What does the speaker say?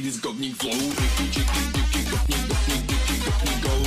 like this gopnik flow. Chicky, dicky, gopnik, gopnik, dicky, gopnik, go.